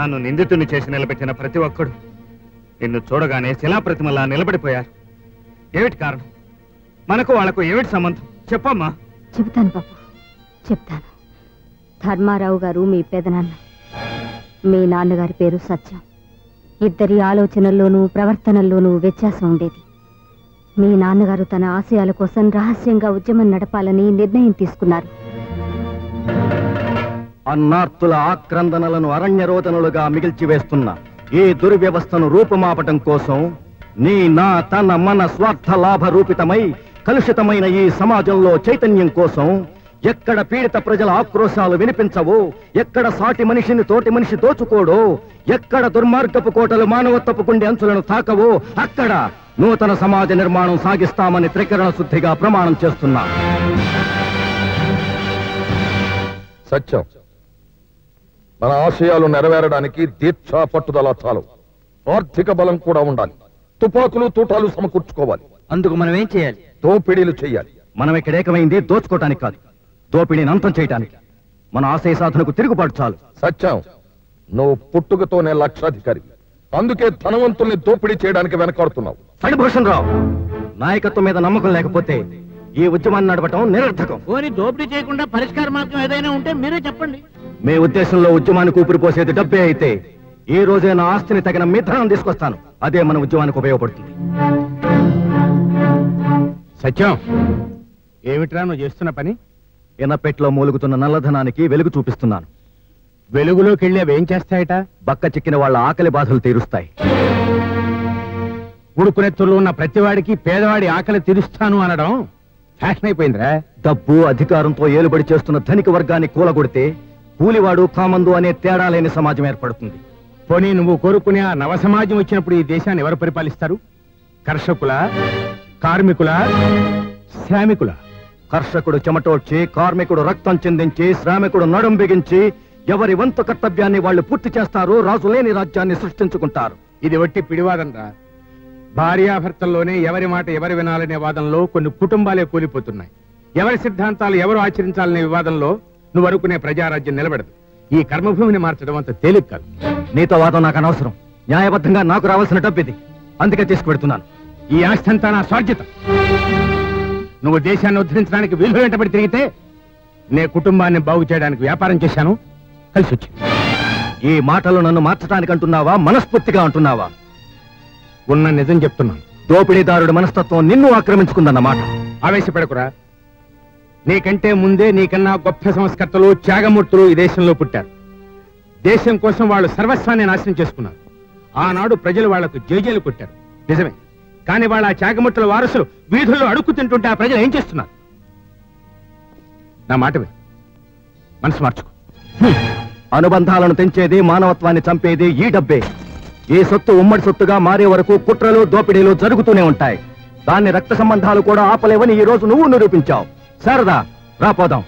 నన్ను నిందితుని చేసి నిలబెట్టిన ప్రతి ఒక్కడు. నిన్ను చూడగానే శిలాప్రతిమలా నిలబడిపోయారు. ఏమిటి కారణం? మనకు వాళ్ళకు ఏమిటి సంబంధం? చెప్పమ్మా. చెబుతాను బాబు చెప్తాను. ధర్మారావు గారు మీ పెదనాన్న. మీ నాన్నగారి పేరు సత్యం. ఇద్దరి ఆలోచనల్లోనూ ప్రవర్తనల్లోనూ వ్యత్యాసం ఉండేది. మీ నాన్నగారు తన ఆశయాల కోసం రహస్యంగా ఉద్యమం నడపాలని నిర్ణయం తీసుకున్నారు. అన్నార్తుల ఆక్రందనలను అరణ్యరోదనలుగా మిగిల్చివేస్తున్న ఈ దుర్వ్యవస్థను రూపుమాపటం కోసం నీ నా తన మన స్వార్థ లాభ రూపితమై కలుషితమైన ఈ సమాజంలో చైతన్యం కోసం ఎక్కడ పీడిత ప్రజల ఆక్రోశాలు వినిపించవో ఎక్కడ సాటి మనిషిని తోటి మనిషి దోచుకోడో ఎక్కడ దుర్మార్గపు కోటలు మానవత్వపు గుండె అంచులను తాకవో అక్కడ నూతన సమాజ నిర్మాణం సాగిస్తామని త్రికరణ శుద్ధిగా ప్రమాణం చేస్తున్నా. సత్యం. మన ఆశయాలు నెరవేరడానికి దీక్ష పట్టుదల చాలు. ఆర్థిక బలం కూడా ఉండాలి. తుపాకులు తూటాలు సమకూర్చుకోవాలి. అందుకు మనం ఏం చేయాలి? దోపిడీలు చేయాలి. మనం ఇక్కడ ఏకమైంది దోచుకోవటానికి కాదు. దోపిడీని అంతం చేయటానికి. మన ఆశయ సాధనకు తిరుగుబాటు చాలు. సత్యం. నువ్వు పుట్టుకతోనే లక్షాధికారి. అందుకే ధనవంతుల్ని దోపిడీ చేయడానికి వెనకాడుతున్నావు. ఫణిభూషణ్ రావు నాయకత్వం మీద నమ్మకం లేకపోతే ఈ ఉద్యమాన్ని నడపటం నిరర్థకం. పోనీ దోపిడీ చేయకుండా పరిష్కార మార్గం ఏదైనా ఉంటే మీరే చెప్పండి. మీ ఉద్దేశంలో ఉద్యమానికి ఊపిరిపోసేది డబ్బే అయితే ఈ రోజే నా ఆస్తిని తగిన మిథనం తీసుకొస్తాను. అదే మన ఉద్యమానికి ఉపయోగపడుతుంది. సత్యం ఏమిట్రా నువ్వు చేస్తున్న పని? ఎనపెట్లో మూలుగుతున్న నల్లధనానికి వెలుగు చూపిస్తున్నాను. వెలుగులోకి వెళ్ళి అవి ఏం చేస్తాయట? బక్క చిక్కిన వాళ్ళ ఆకలి బాధలు తీరుస్తాయి. ఉడుకునెత్తుల్లో ఉన్న ప్రతివాడికి పేదవాడి ఆకలి తీరుస్తాను అనడం ఫ్యాషన్ అయిపోయిందిరా. డబ్బు అధికారంతో ఏలుబడి చేస్తున్న ధనిక వర్గాన్ని కూలగొడితే కూలివాడు కామందు అనే తేడా లేని సమాజం ఏర్పడుతుంది. పోనీ నువ్వు కోరుకునే ఆ నవ సమాజం వచ్చినప్పుడు ఈ దేశాన్ని ఎవరు పరిపాలిస్తారు? కర్షకుల? కార్మికుల? శ్రామికుల? కర్షకుడు చెమటోడ్చి కార్మికుడు రక్తం చెందించి శ్రామికుడు నడుం బిగించి ఎవరి వంతు కర్తవ్యాన్ని వాళ్ళు పూర్తి చేస్తారు రాజు లేని రాజ్యాన్ని సృష్టించుకుంటారు. ఇది వట్టి పిడివాదం రా భార్యాభర్తల్లోనే ఎవరి మాట ఎవరు వినాలనే వాదంలో కొన్ని కుటుంబాలే కూలిపోతున్నాయి. ఎవరి సిద్ధాంతాలు ఎవరు ఆచరించాలనే వివాదంలో నువ్వు అనుకునే ప్రజారాజ్యం నిలబడదు. ఈ కర్మభూమిని మార్చడం అంత తేలిక కాదు. నీతో వాదం నాకు అనవసరం. న్యాయబద్ధంగా నాకు రావాల్సిన డబ్బు ఇది. అందుకే తీసుకుపెడుతున్నాను ఈ ఆస్తి అంతా నా స్వార్జితం నువ్వు దేశాన్ని ఉద్ధరించడానికి వీలు వెంటబడి తిరిగితే నే కుటుంబాన్ని బాగు చేయడానికి వ్యాపారం చేశాను. కలిసి వచ్చింది ఈ మాటలు నన్ను మార్చడానికి అంటున్నావా మనస్ఫూర్తిగా అంటున్నావా? ఉన్న నిజం చెప్తున్నాను. దోపిడీదారుడి మనస్తత్వం నిన్ను ఆక్రమించుకుందన్నమాట. ఆవేశపడకురా. నీకంటే ముందే నీకన్నా గొప్ప సంస్కర్తలు త్యాగమూర్తులు ఈ దేశంలో పుట్టారు. దేశం కోసం వాళ్ళు సర్వస్వాన్ని నాశనం చేసుకున్నారు. ఆనాడు ప్రజలు వాళ్ళకు జేజేలు కొట్టారు. నిజమే. కానీ వాళ్ళ ఆ త్యాగమూర్తుల వారసులు వీధుల్లో అడుక్కు తింటుంటే ఆ ప్రజలు ఏం చేస్తున్నారు? నా మాటవే. మనసు మార్చుకో. అనుబంధాలను తెంచేది మానవత్వాన్ని చంపేది ఈ డబ్బే. ఈ సొత్తు ఉమ్మడి సొత్తుగా మారే వరకు కుట్రలు దోపిడీలు జరుగుతూనే ఉంటాయి. దాన్ని రక్త సంబంధాలు కూడా ఆపలేవని ఈ రోజు నువ్వు నిరూపించావు. శారదా రాపోదాం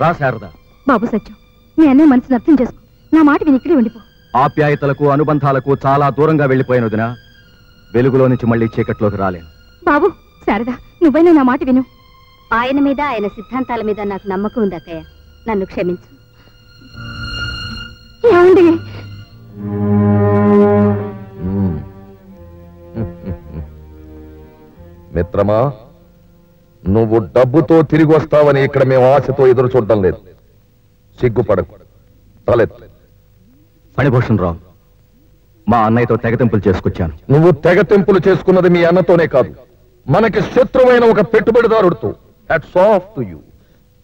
రా శారదా. బాబు సత్యం మీ అన్నయ్య మనసును అర్థం చేసుకో. నా మాట విని ఇక్కడే ఉండిపో. ఆప్యాయతలకు అనుబంధాలకు చాలా దూరంగా వెళ్ళిపోయినదిన వెలుగులో నుంచి మళ్ళీ చీకట్లోకి రాలేను. బాబు శారదా నువ్వైనా నా మాట విను. ఆయన మీద ఆయన సిద్ధాంతాల మీద నాకు నమ్మకం ఉంది అక్కయ్య నన్ను క్షమించు. ఏమండి. మిత్రమా? నువ్వు డబ్బుతో తిరిగి వస్తావని ఇక్కడ మేము ఆశతో ఎదురు చూడడం లేదు. సిగ్గుపడకు. తలెత్తు. ఫణిభూషణ్ రావు మా అన్నయ్యతో తెగతింపులు చేసుకొచ్చాను. నువ్వు తెగతింపులు చేసుకున్నది మీ అన్నతోనే కాదు. మనకి శత్రువైన ఒక పెట్టుబడిదారుడితో. Hats off to you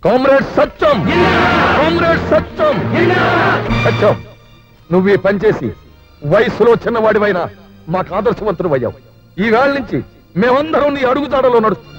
comrade Satyam comrade Satyam Satyam నువ్వు ఈ పనిచేసి వయసులో చిన్నవాడివైనా మాకు ఆదర్శవంతుడు అయ్యావు. ఈ వేళ నుంచి మేమందరం నీ అడుగుజాడలో నడుస్తాం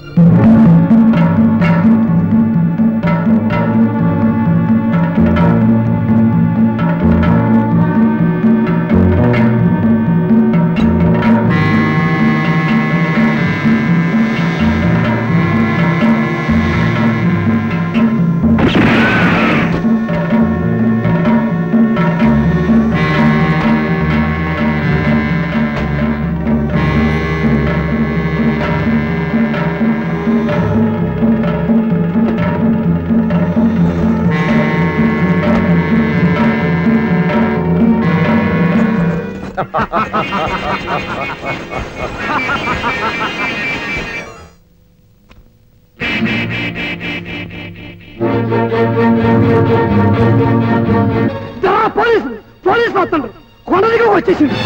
పోలీసు పోలీసు వస్తుండ్రు కొండ దగ్గర వచ్చేసింది.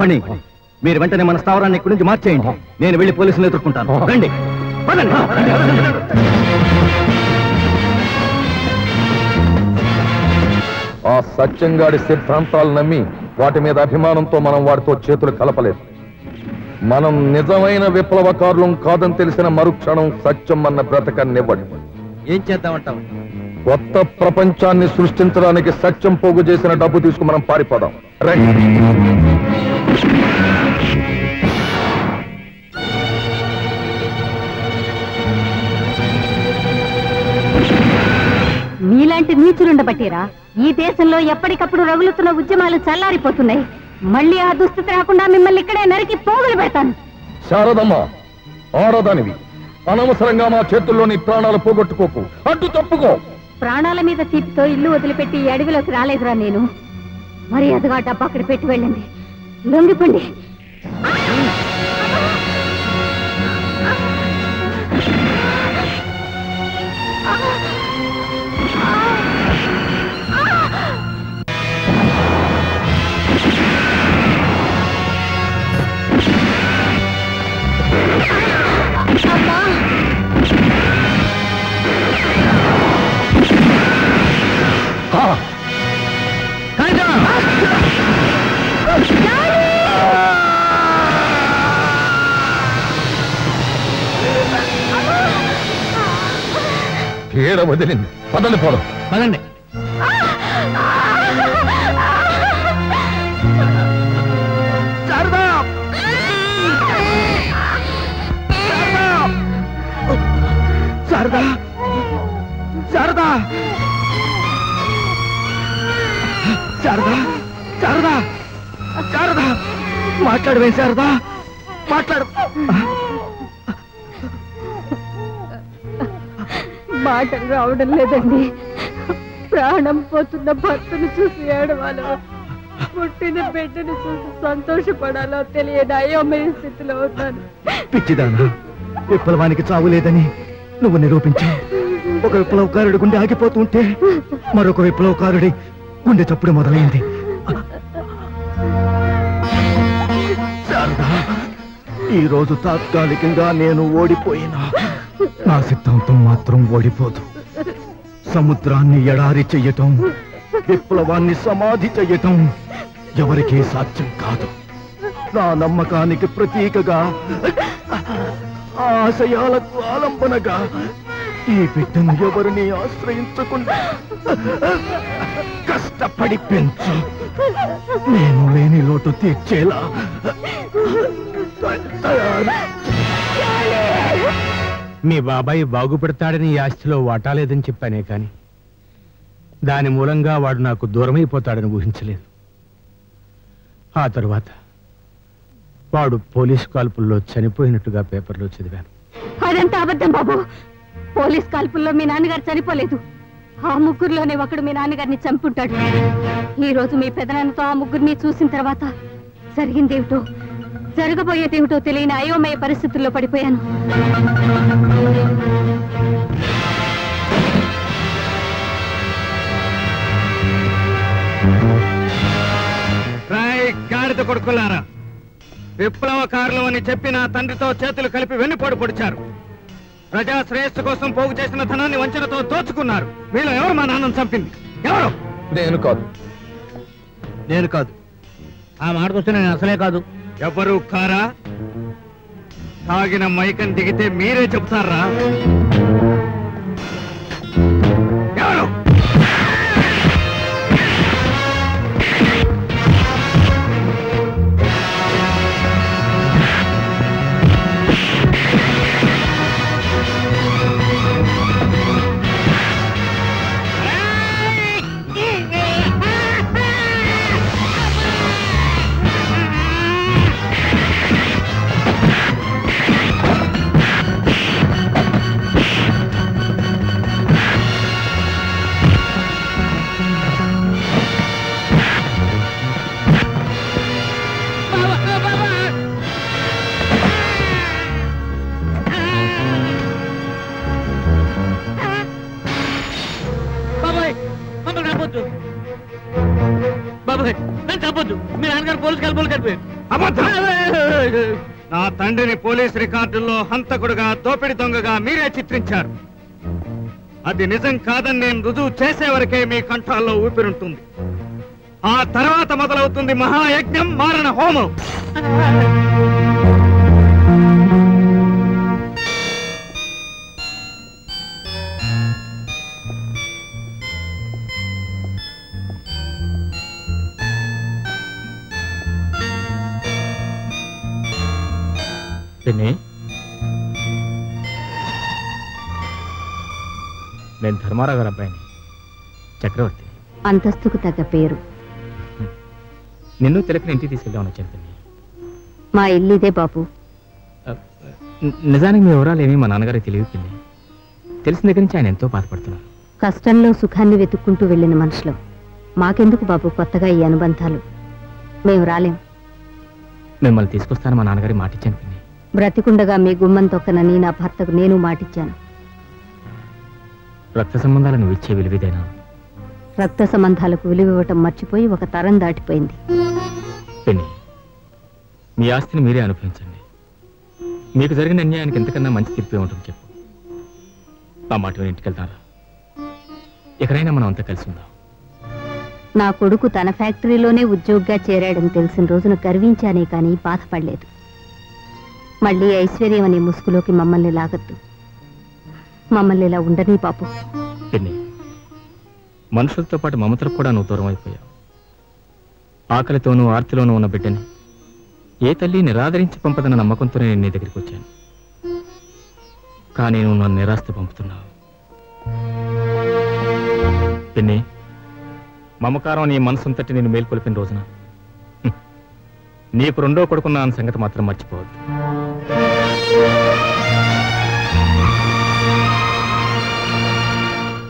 పని మీరు వెంటనే మన స్థావరాన్ని ఇక్కడి నుంచి మార్చేయండి. నేను వెళ్ళి పోలీసులు ఎదుర్కొంటాను. రండి. పదండి. ఆ సత్యంగాడి సిద్ధాంతాలు నమ్మి వాటి మీద అభిమానంతో మనం వాటితో చేతులు కలపలేదు. మనం నిజమైన విప్లవకారులం కాదని తెలిసిన మరుక్షణం సత్యం అన్న బ్రతకనివ్వడు. ఏం చేద్దామంటావు? కొత్త ప్రపంచాన్ని సృష్టించడానికి సత్యం పోగు చేసిన డబ్బు తీసుకు మనం పారిపోదాం. రండి. మీలాంటి నీచులుండబట్టిరా? ఈ దేశంలో ఎప్పటికప్పుడు రగులుతున్న ఉద్యమాలు చల్లారిపోతున్నాయి. మళ్ళీ ఆ దుస్థితి రాకుండా మిమ్మల్ని ఇక్కడే నరికి పోగులు పెడతాను. శారదమ్మ ఆడదానివి అనవసరంగా మా చేతుల్లోని ప్రాణాలు పోగొట్టుకోకు. అడ్డు తప్పుకో. ప్రాణాల మీద తీపితో ఇల్లు వదిలిపెట్టి ఈ అడవిలోకి రాలేదురా నేను. మర్యాదగా డబ్బా అక్కడ పెట్టి వెళ్ళండి. లొంగిపండి. పీడ వదిలింది. పదండి పోదాం. పదండి. శారదా! శారదా! శారదా! శారదా! శారదా! మాట్లాడవే శారదా! మాట్లాడు. మాటలు రావడం లేదండి. ప్రాణం పోతున్న భర్తను చూసి ఏడవాలో పుట్టిన బిడ్డను చూసి సంతోషపడాలో తెలియని అయోమయ స్థితిలో ఉన్నాను. పిచ్చిదానా విప్లవానికి చావు లేదని నువ్వు నిరూపించావు ఒక విప్లవకారుడి గుండె ఆగిపోతుంటే మరొక విప్లవకారుడి గుండె చప్పుడు మొదలైంది. ఈ రోజు తాత్కాలికంగా నేను ఓడిపోయినా నా సిద్ధాంతం మాత్రం ఓడిపోదు సముద్రాన్ని ఎడారి చెయ్యటం విప్లవాన్ని సమాధి చెయ్యటం ఎవరికీ సాధ్యం కాదు. నా నమ్మకానికి ప్రతీకగా ఆశయాలకు ఆలంబనగా ఈ బిడ్డను ఎవరిని ఆశ్రయించకుండా కష్టపడి పెంచు. నేను లేని లోటు తీర్చేలా తయారు మీ బాబాయ్ బాగుపడతాడని ఆస్తిలో వాటాలేదని చెప్పానే కాని దాని మూలంగా వాడు నాకు దూరమైపోతాడని ఊహించలేదు. ఆ తరువాత వాడు పోలీసు కాల్పుల్లో చనిపోయినట్టుగా పేపర్లో చదివాను. అదంతా అబద్ధం బాబు. పోలీస్ కాల్పుల్లో మీ నాన్నగారు చనిపోలేదు. ఆ ముగ్గురులోనే ఒకడు మీ నాన్నగారిని చంపుంటాడు. ఈ రోజు మీ పెదనాన్నతో ఆ ముగ్గురిని చూసిన తర్వాత జరిగిందేమిటో జరగబోయేదేమిటో తెలియని అయోమయ పరిస్థితుల్లో పడిపోయాను. రాయ్ గాడిద కొడుకులారా విప్లవకారులు అని చెప్పి నా తండ్రితో చేతులు కలిపి వెన్నుపోటు పొడిచారు. ప్రజా శ్రేయస్సు కోసం పోగు చేసిన ధనాన్ని వంచనతో దోచుకున్నారు. వీళ్ళు ఎవరు మా నాన్నను చంపింది? ఎవరు? నేను కాదు. నేను కాదు. ఆ మాటకొస్తే నేను అసలే కాదు. ఎవరు కారా? తాగిన మైకం దిగితే మీరే చెప్తారా పోలీసు అబద్ధం. నా తండ్రిని పోలీస్ రికార్డుల్లో హంతకుడుగా దోపిడి దొంగగా మీరే చిత్రించారు. అది నిజం కాదని నేను రుజువు చేసే వరకే మీ కంఠాల్లో ఊపిరుంటుంది. ఆ తర్వాత మొదలవుతుంది మహాయజ్ఞం మారణ హోమం. పిన్ని నేను ధర్మారావు గారి అబ్బాయిని చక్రవర్తి అంతస్తుకు తగ్గ పేరు. నిన్ను తిలకని ఇంటికి తీసుకెళ్దామని వచ్చాను పిన్ని మా ఇల్లు ఇదే బాబు. నిజానికి మీ వివరాలు ఏమీ మా నాన్నగారికి తెలియదు పిన్ని తెలిసిన దగ్గర నుంచి ఆయన ఎంతో బాధపడుతున్నారు. కష్టంలో సుఖాన్ని వెతుక్కుంటూ వెళ్ళిన మనుషులం. మాకెందుకు బాబు కొత్తగా ఈ అనుబంధాలు? మేము రాలేం. మిమ్మల్ని తీసుకొస్తాను మా నాన్నగారి మాట ఇచ్చాను పిన్ని. బ్రతికుండగా మీ గుమ్మం తొక్కనని నా భర్తకు నేను మాటిచ్చాను. రక్త సంబంధాలు నువ్వు ఇచ్చే విలువిదేనా? రక్త సంబంధాలకు విలువివ్వటం మర్చిపోయి ఒక తరం దాటిపోయింది. మీ ఆస్తిని మీరే అనుభవించండి. మీకు జరిగిన అన్యాయానికి ఎంతకన్నా మంచి తీర్పే ఉంటుంది చెప్పు. ఆ మాట ఇంటికి వెళ్తారా ఎక్కడైనా మనం అంతా కలిసి ఉందాం. నా కొడుకు తన ఫ్యాక్టరీలోనే ఉద్యోగిగా చేరాడని తెలిసిన రోజున గర్వించానే కానీ బాధపడలేదు. మళ్ళీ ఐశ్వర్యం అనే ముసుగులోకి మమ్మల్ని లాగద్దు. మమ్మల్ని ఇలా ఉండని పాపు. పిన్ని మనుషులతో పాటు మమతలకు కూడా నువ్వు దూరం అయిపోయావు. ఆకలితోనూ ఆర్తిలోనూ ఉన్న బిడ్డని ఏ తల్లి నిరాదరించి పంపదన్న నమ్మకంతోనే నేను నీ దగ్గరికి వచ్చాను. కానీ నువ్వు నన్ను నిరాస్తి పంపుతున్నావు. పిన్ని మమకారం నీ మనసుంతటి నేను మేల్కొల్పిన రోజున. నీకు రెండో కొడుకున్నా అన్న సంగతి మాత్రం మర్చిపోవద్దు.